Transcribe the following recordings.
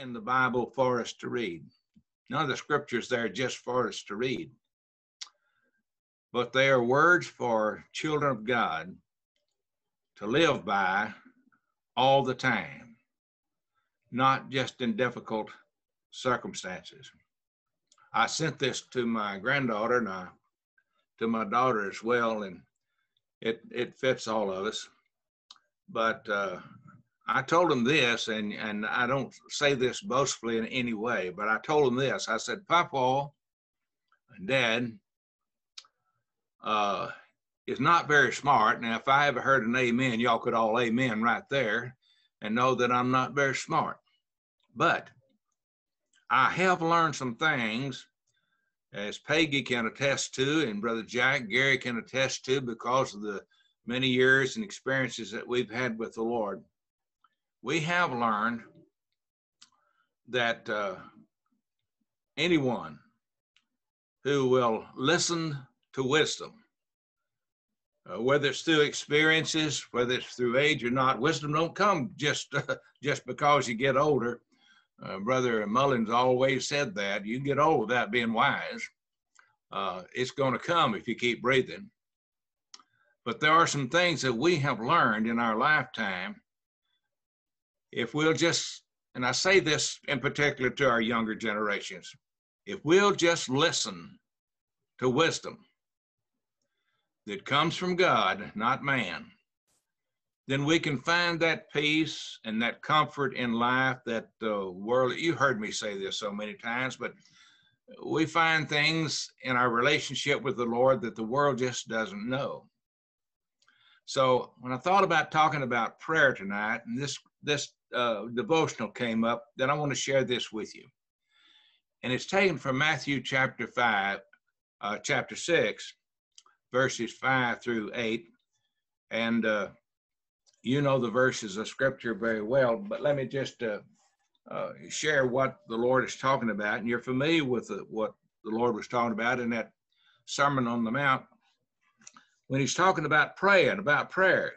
in the Bible for us to read. None of the scriptures there just for us to read. But they are words for children of God to live by all the time, not just in difficult circumstances. I sent this to my granddaughter and I, to my daughter as well, and it it fits all of us. But uh, I told him this, and and I don't say this boastfully in any way, but I told him this. I said, Papa and Dad uh, is not very smart. Now, if I ever heard an amen, y'all could all amen right there and know that I'm not very smart. But I have learned some things, as Peggy can attest to, and Brother Jack, Gary can attest to, because of the many years and experiences that we've had with the Lord. We have learned that uh, anyone who will listen to wisdom, uh, whether it's through experiences, whether it's through age or not, wisdom don't come just uh, just because you get older. Uh, Brother Mullins always said that you get old without being wise. Uh, it's going to come if you keep breathing. But there are some things that we have learned in our lifetime. If we'll just, and I say this in particular to our younger generations, if we'll just listen to wisdom that comes from God, not man, then we can find that peace and that comfort in life that the world, you heard me say this so many times, but we find things in our relationship with the Lord that the world just doesn't know. So when I thought about talking about prayer tonight, and this this uh, devotional came up, then I want to share this with you. And it's taken from Matthew chapter five, uh, chapter six, verses five through eight, and uh, you know the verses of scripture very well. But let me just uh, uh, share what the Lord is talking about, and you're familiar with the, what the Lord was talking about in that Sermon on the Mount when he's talking about praying, about prayer.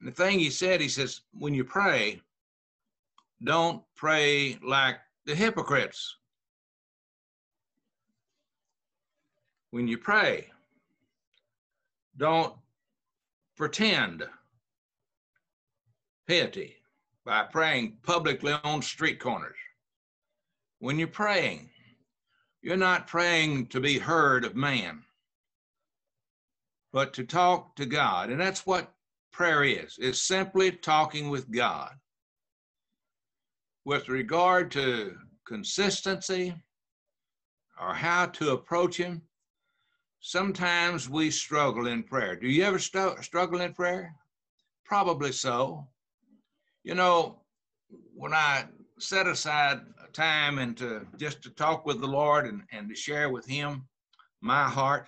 The thing he said, he says, when you pray, don't pray like the hypocrites. When you pray, don't pretend piety by praying publicly on street corners. When you're praying, you're not praying to be heard of man but to talk to God. And that's what prayer is. It's simply talking with God. With regard to consistency or how to approach Him, sometimes we struggle in prayer. Do you ever st- struggle in prayer? Probably so. You know, when I set aside time and to just to talk with the Lord and, and to share with Him my heart,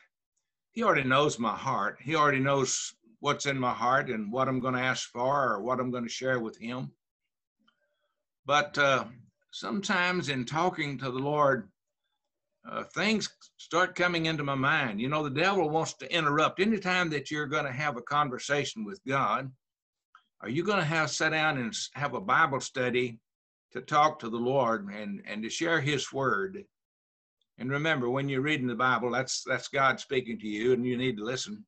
he already knows my heart. He already knows what's in my heart and what I'm going to ask for or what I'm going to share with him. But uh, sometimes in talking to the Lord, uh, things start coming into my mind. You know, the devil wants to interrupt. Anytime that you're going to have a conversation with God, are you going to have sit down and have a Bible study to talk to the Lord and, and to share his word? And remember, when you're reading the Bible, that's that's God speaking to you, and you need to listen.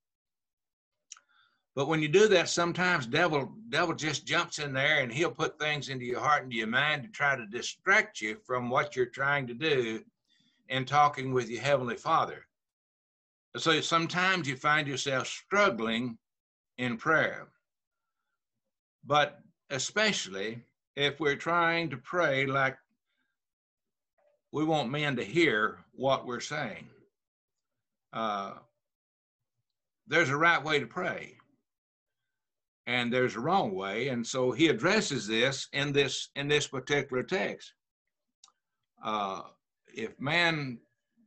But when you do that, sometimes devil devil just jumps in there and he'll put things into your heart and your mind to try to distract you from what you're trying to do in talking with your heavenly Father. So sometimes you find yourself struggling in prayer. But especially if we're trying to pray like we want men to hear what we're saying. Uh, there's a right way to pray, and there's a wrong way, and so he addresses this in this in this particular text. Uh, if man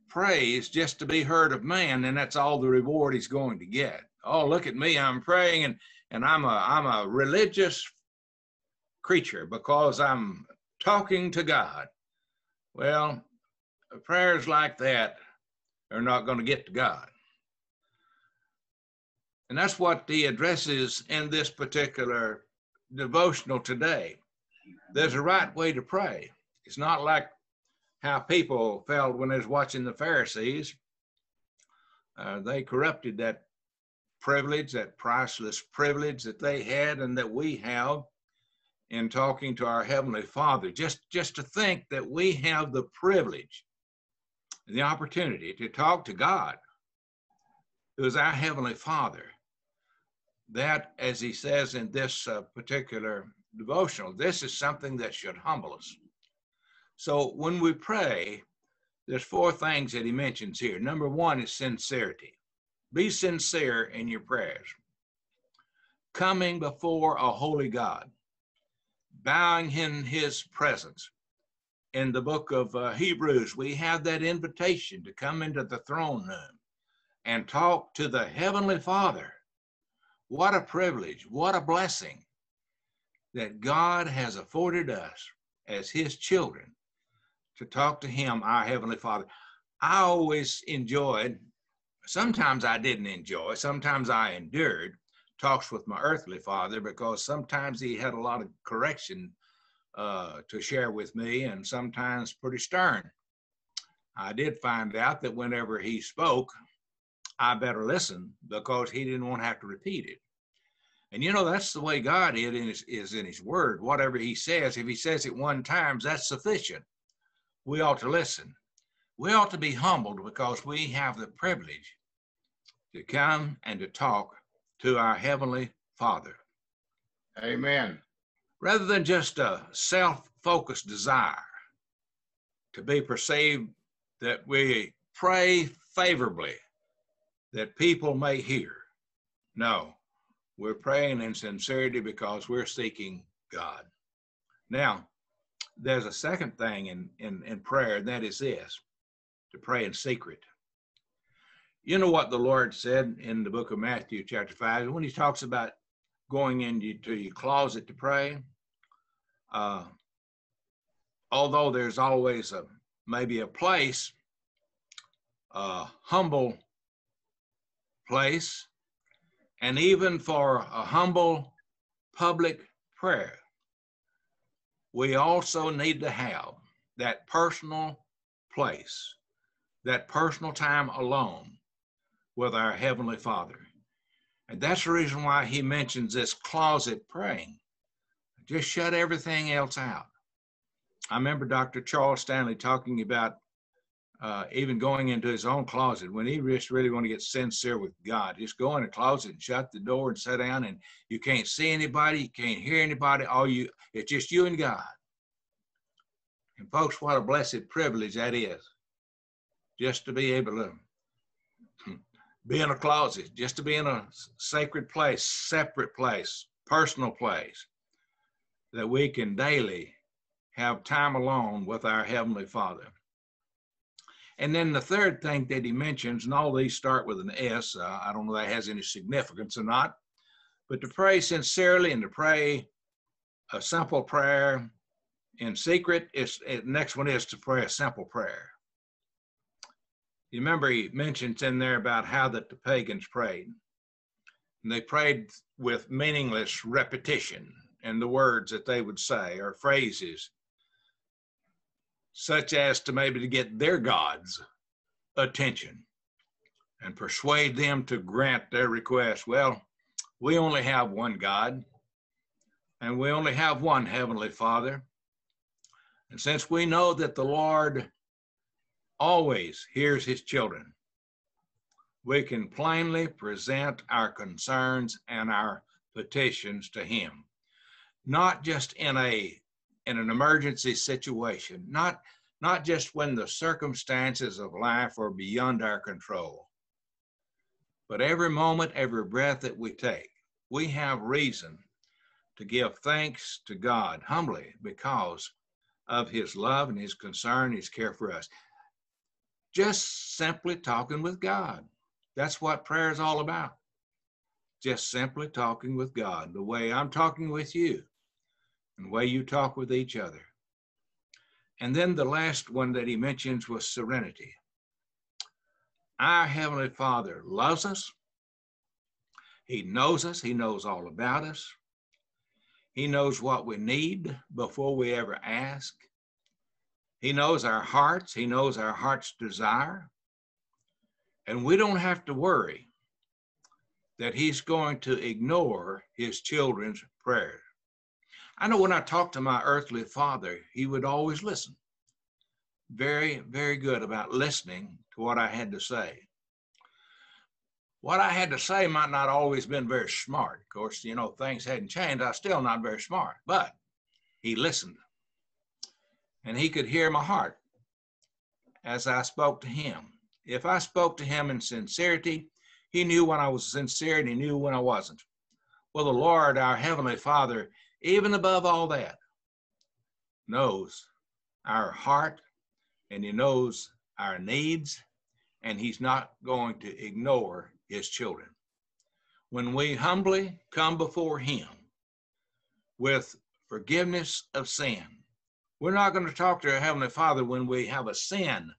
prays just to be heard of man, then that's all the reward he's going to get. Oh, look at me, I'm praying, and and I'm a I'm a religious creature because I'm talking to God. Well, prayers like that are not going to get to God. And that's what he addresses in this particular devotional today. there's a right way to pray. It's not like how people felt when they was watching the Pharisees. Uh, they corrupted that privilege, that priceless privilege that they had and that we have in talking to our Heavenly Father. Just, just to think that we have the privilege, the opportunity to talk to God, who is our Heavenly Father. That, as he says in this uh, particular devotional, this is something that should humble us. So when we pray, there's four things that he mentions here. Number one is sincerity. Be sincere in your prayers. Coming before a holy God, bowing in his presence. In the book of uh, Hebrews, we have that invitation to come into the throne room and talk to the Heavenly Father. What a privilege, what a blessing that God has afforded us as his children to talk to him, our Heavenly Father. I always enjoyed, sometimes I didn't enjoy, sometimes I endured talks with my earthly father because sometimes he had a lot of correction uh, to share with me and sometimes pretty stern. I did find out that whenever he spoke, I better listen because he didn't want to have to repeat it. And you know, that's the way God is in his, is in his word. Whatever he says, if he says it one time, that's sufficient we ought to listen. We ought to be humbled because we have the privilege to come and to talk to our Heavenly Father. Amen. Rather than just a self focused desire to be perceived that we pray favorably that people may hear. No, we're praying in sincerity because we're seeking God. Now, there's a second thing in, in, in prayer, and that is this to pray in secret. You know what the Lord said in the book of Matthew, chapter 5, when he talks about going into your closet to pray? Uh, although there's always a maybe a place, a humble place, and even for a humble public prayer we also need to have that personal place, that personal time alone with our Heavenly Father. And that's the reason why he mentions this closet praying. Just shut everything else out. I remember Dr. Charles Stanley talking about uh, even going into his own closet when he just really want to get sincere with God. Just go in a closet and shut the door and sit down, and you can't see anybody, you can't hear anybody. All you, it's just you and God. And folks, what a blessed privilege that is, just to be able to be in a closet, just to be in a sacred place, separate place, personal place, that we can daily have time alone with our Heavenly Father. And then the third thing that he mentions, and all these start with an S. Uh, I don't know if that has any significance or not, but to pray sincerely and to pray a simple prayer in secret. Is the next one is to pray a simple prayer. You remember he mentions in there about how that the pagans prayed. And they prayed with meaningless repetition and the words that they would say or phrases such as to maybe to get their gods attention and persuade them to grant their request. Well, we only have one God, and we only have one Heavenly Father. And since we know that the Lord always hears his children, we can plainly present our concerns and our petitions to him, not just in a in an emergency situation, not, not just when the circumstances of life are beyond our control, but every moment, every breath that we take, we have reason to give thanks to God humbly because of his love and his concern, his care for us. Just simply talking with God. That's what prayer is all about. Just simply talking with God, the way I'm talking with you and the way you talk with each other. And then the last one that he mentions was serenity. Our Heavenly Father loves us. He knows us. He knows all about us. He knows what we need before we ever ask. He knows our hearts. He knows our heart's desire. And we don't have to worry that he's going to ignore his children's prayers. I know when I talked to my earthly father, he would always listen. Very, very good about listening to what I had to say. What I had to say might not always been very smart. Of course, you know, things hadn't changed. I was still not very smart, but he listened. And he could hear my heart as I spoke to him. If I spoke to him in sincerity, he knew when I was sincere and he knew when I wasn't. Well, the Lord, our Heavenly Father, even above all that, knows our heart and He knows our needs, and He's not going to ignore His children. When we humbly come before Him with forgiveness of sin, we're not going to talk to our Heavenly Father when we have a sin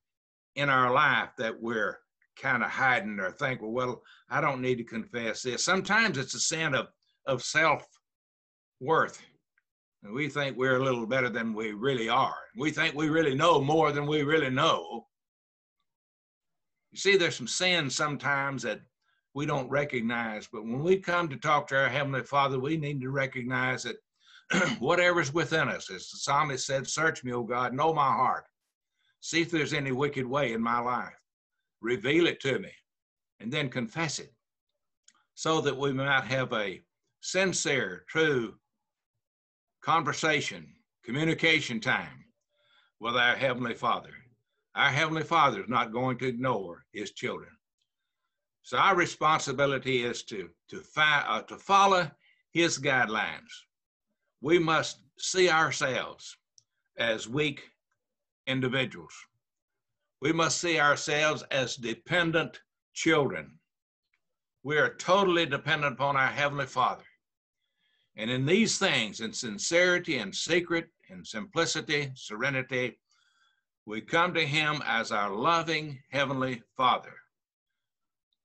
in our life that we're kind of hiding or think, well, well, I don't need to confess this. Sometimes it's a sin of, of self worth. And we think we're a little better than we really are. We think we really know more than we really know. You see, there's some sins sometimes that we don't recognize, but when we come to talk to our Heavenly Father, we need to recognize that whatever's within us, as the psalmist said, Search me, O God, know my heart. See if there's any wicked way in my life. Reveal it to me, and then confess it so that we might have a sincere, true conversation, communication time with our Heavenly Father. Our Heavenly Father is not going to ignore His children. So our responsibility is to, to, fi- uh, to follow His guidelines. We must see ourselves as weak individuals. We must see ourselves as dependent children. We are totally dependent upon our Heavenly Father. And in these things, in sincerity and secret, in simplicity, serenity, we come to Him as our loving Heavenly Father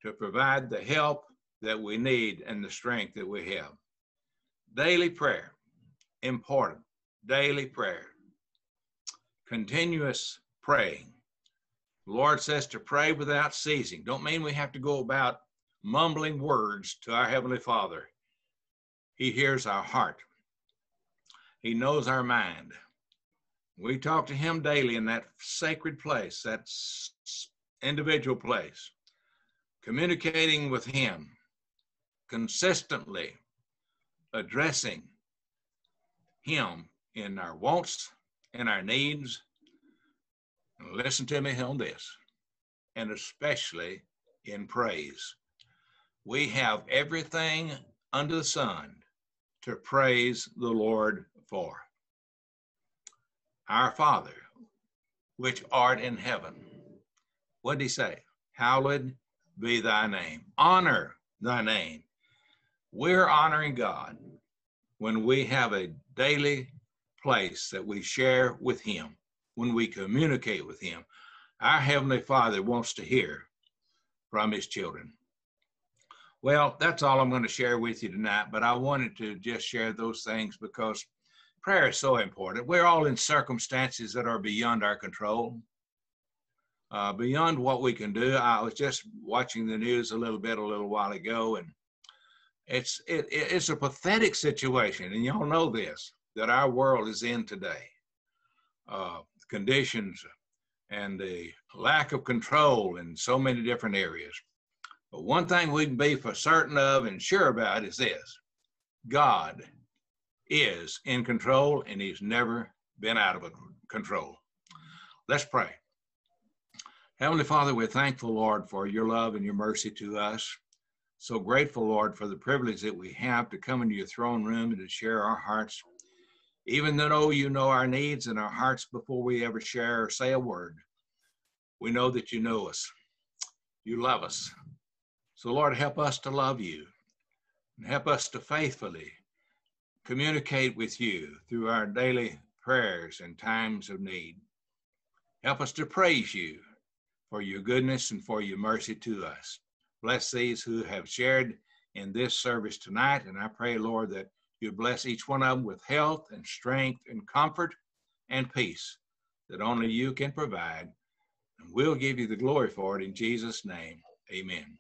to provide the help that we need and the strength that we have. Daily prayer, important. Daily prayer. Continuous praying. The Lord says to pray without ceasing. Don't mean we have to go about mumbling words to our Heavenly Father. He hears our heart. He knows our mind. We talk to him daily in that sacred place, that individual place, communicating with him, consistently addressing him in our wants and our needs. Listen to me on this, and especially in praise. We have everything under the sun to praise the Lord for. Our Father, which art in heaven. What did he say? Hallowed be thy name. Honor thy name. We're honoring God when we have a daily place that we share with him, when we communicate with him. Our Heavenly Father wants to hear from his children. Well, that's all I'm going to share with you tonight, but I wanted to just share those things because prayer is so important. We're all in circumstances that are beyond our control, uh, beyond what we can do. I was just watching the news a little bit a little while ago, and it's it, it's a pathetic situation, and y'all know this that our world is in today. Uh, conditions and the lack of control in so many different areas. But one thing we can be for certain of and sure about is this God is in control and he's never been out of control. Let's pray. Heavenly Father, we're thankful, Lord, for your love and your mercy to us. So grateful, Lord, for the privilege that we have to come into your throne room and to share our hearts. Even though you know our needs and our hearts before we ever share or say a word, we know that you know us. You love us. So, Lord, help us to love you and help us to faithfully communicate with you through our daily prayers and times of need. Help us to praise you for your goodness and for your mercy to us. Bless these who have shared in this service tonight, and I pray, Lord, that You bless each one of them with health and strength and comfort and peace that only you can provide. And we'll give you the glory for it in Jesus' name. Amen.